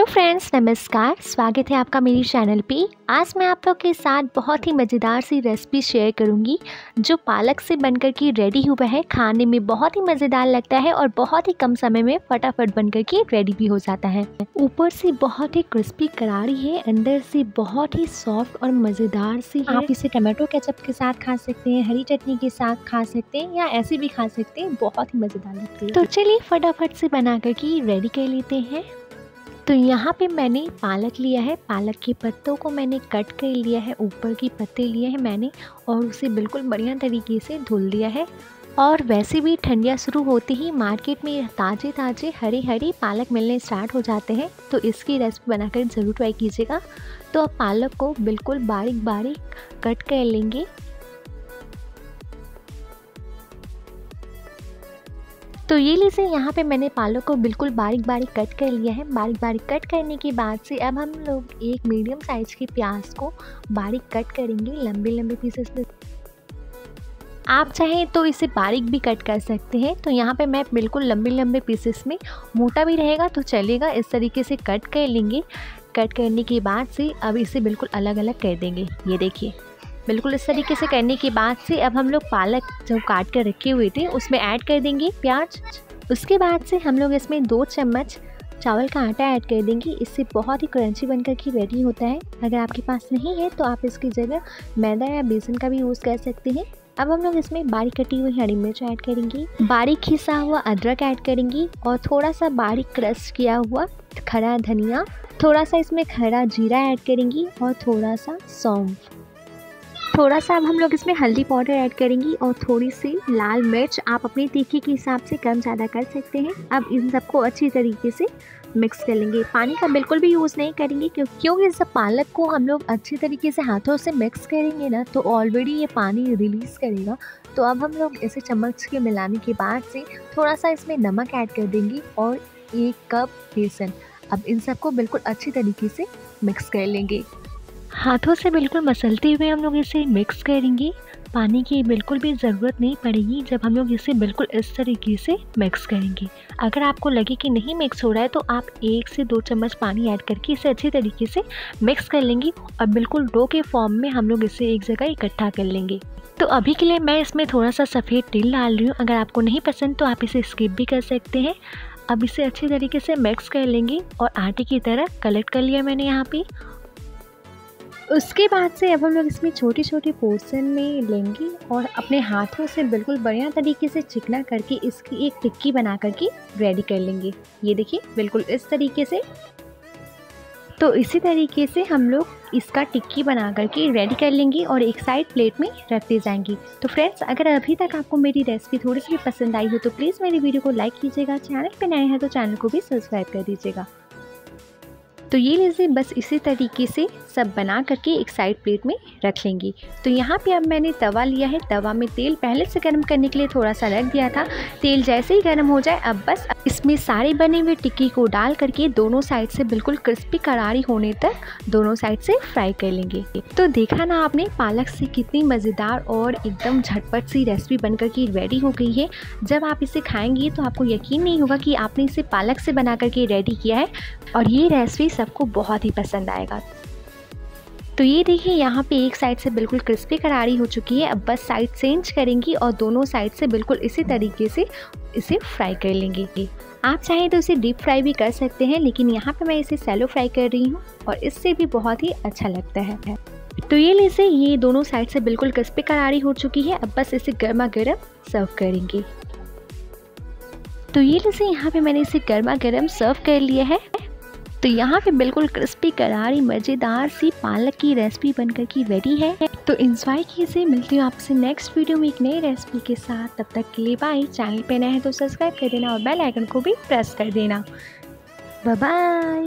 Hello friends नमस्कार। स्वागत है आपका मेरी चैनल पे। आज मैं आप लोग के साथ बहुत ही मज़ेदार सी रेसिपी शेयर करूँगी, जो पालक से बनकर के रेडी हुआ है। खाने में बहुत ही मज़ेदार लगता है और बहुत ही कम समय में फटाफट बनकर के रेडी भी हो जाता है। ऊपर से बहुत ही क्रिस्पी करारी है, अंदर से बहुत ही सॉफ्ट और मज़ेदार सी आप इसे टमाटो केचप के साथ खा सकते हैं, हरी चटनी के साथ खा सकते हैं या ऐसे भी खा सकते हैं, बहुत ही मज़ेदार लगती है। तो चलिए फटाफट से बना करके रेडी कर लेते हैं। तो यहाँ पे मैंने पालक लिया है। पालक के पत्तों को मैंने कट कर लिया है, ऊपर की पत्ते लिए हैं मैंने और उसे बिल्कुल बढ़िया तरीके से धुल दिया है। और वैसे भी ठंडियाँ शुरू होते ही मार्केट में ताज़े ताज़े हरे हरे पालक मिलने स्टार्ट हो जाते हैं। तो इसकी रेसिपी बनाकर ज़रूर ट्राई कीजिएगा। तो अब पालक को बिल्कुल बारीक बारीक कट कर लेंगे। तो ये लीजिए, यहाँ पे मैंने पालक को बिल्कुल बारीक बारीक कट कर लिया है। बारीक बारीक कट करने के बाद से अब हम लोग एक मीडियम साइज़ की प्याज को बारीक कट करेंगे लंबे लंबे पीसेस में। आप चाहें तो इसे बारीक भी कट कर सकते हैं। तो यहाँ पे मैं बिल्कुल लंबे लंबे पीसेस में, मोटा भी रहेगा तो चलेगा, इस तरीके से कट कर लेंगे। कट करने के बाद से अब इसे बिल्कुल अलग अलग कर देंगे। ये देखिए। बिल्कुल इस तरीके से करने के बाद से अब हम लोग पालक जो काट कर रखे हुए थे, उसमें ऐड कर देंगे प्याज। उसके बाद से हम लोग इसमें दो चम्मच चावल का आटा ऐड कर देंगे। इससे बहुत ही क्रंची बनकर के रेडी होता है। अगर आपके पास नहीं है तो आप इसकी जगह मैदा या बेसन का भी यूज़ कर सकते हैं। अब हम लोग इसमें बारीक कटी हुई हरी मिर्च ऐड करेंगे। बारीक खिसा हुआ अदरक ऐड करेंगे और थोड़ा सा बारीक क्रश किया हुआ खरा धनिया थोड़ा सा इसमें खरा जीरा ऐड करेंगी और थोड़ा सा सौंफ। थोड़ा सा अब हम लोग इसमें हल्दी पाउडर ऐड करेंगे और थोड़ी सी लाल मिर्च आप अपनी तीखी के हिसाब से कम ज़्यादा कर सकते हैं। अब इन सबको अच्छी तरीके से मिक्स कर लेंगे। पानी का बिल्कुल भी यूज़ नहीं करेंगे क्योंकि इस पालक को हम लोग अच्छी तरीके से हाथों से मिक्स करेंगे ना तो ऑलरेडी ये पानी रिलीज़ करेगा। तो अब हम लोग इसे चम्मच के मिलाने के बाद से थोड़ा सा इसमें नमक ऐड कर देंगे और एक कप बेसन। अब इन सबको बिल्कुल अच्छी तरीके से मिक्स कर लेंगे। हाथों से बिल्कुल मसलते हुए हम लोग इसे मिक्स करेंगे। पानी की बिल्कुल भी ज़रूरत नहीं पड़ेगी जब हम लोग इसे बिल्कुल इस तरीके से मिक्स करेंगे। अगर आपको लगे कि नहीं मिक्स हो रहा है तो आप एक से दो चम्मच पानी ऐड करके इसे अच्छी तरीके से मिक्स कर लेंगे और बिल्कुल डो के फॉर्म में हम लोग इसे एक जगह इकट्ठा कर लेंगे। तो अभी के लिए मैं इसमें थोड़ा सा सफ़ेद तिल डाल रही हूँ। अगर आपको नहीं पसंद तो आप इसे स्किप भी कर सकते हैं। अब इसे अच्छी तरीके से मिक्स कर लेंगे और आटे की तरह कलेक्ट कर लिया मैंने यहाँ पे। उसके बाद से अब हम लोग इसमें छोटी छोटी पोर्सन में लेंगे और अपने हाथों से बिल्कुल बढ़िया तरीके से चिकना करके इसकी एक टिक्की बना करके रेडी कर लेंगे। ये देखिए, बिल्कुल इस तरीके से। तो इसी तरीके से हम लोग इसका टिक्की बना करके रेडी कर लेंगे और एक साइड प्लेट में रखते जाएँगे। तो फ्रेंड्स अगर अभी तक आपको मेरी रेसिपी थोड़ी सी भी पसंद आई हो तो प्लीज़ मेरी वीडियो को लाइक कीजिएगा चैनल पर नए हैं तो चैनल को भी सब्सक्राइब कर दीजिएगा। तो ये लीजिए बस इसी तरीके से सब बना करके एक साइड प्लेट में रख लेंगे। तो यहाँ पे अब मैंने तवा लिया है। तवा में तेल पहले से गर्म करने के लिए थोड़ा सा रख दिया था। तेल जैसे ही गर्म हो जाए, अब बस इसमें सारे बने हुए टिक्की को डाल करके दोनों साइड से बिल्कुल क्रिस्पी करारी होने तक दोनों साइड से फ्राई कर लेंगे। तो देखा ना आपने, पालक से कितनी मज़ेदार और एकदम झटपट सी रेसिपी बनकर के रेडी हो गई है। जब आप इसे खाएँगे तो आपको यकीन नहीं होगा कि आपने इसे पालक से बना करके रेडी किया है। और ये रेसिपी सबको बहुत ही पसंद आएगा। तो ये देखिए, यहाँ पे एक साइड से बिल्कुल क्रिस्पी करारी हो चुकी है। अब बस साइड चेंज करेंगी और दोनों साइड से बिल्कुल इसी तरीके से इसे फ्राई कर लेंगे। आप चाहें तो इसे डीप फ्राई भी कर सकते हैं, लेकिन यहाँ पे मैं इसे सैलो फ्राई कर रही हूँ और इससे भी बहुत ही अच्छा लगता है। तो ये लीजिए ये दोनों साइड से बिल्कुल क्रिस्पी करारी हो चुकी है। अब बस इसे गर्मा गर्म सर्व करेंगे। तो ये लीजिए यहाँ पे मैंने इसे गर्मा गर्म सर्व कर लिया है। तो यहाँ पे बिल्कुल क्रिस्पी, करारी, मज़ेदार सी पालक की रेसिपी बनकर की रेडी है। तो इंजॉय कीजिए मिलती हूँ आपसे नेक्स्ट वीडियो में एक नई रेसिपी के साथ। तब तक के लिए बाय चैनल पे नए हैं तो सब्सक्राइब कर देना और बेल आइकन को भी प्रेस कर देना। बाय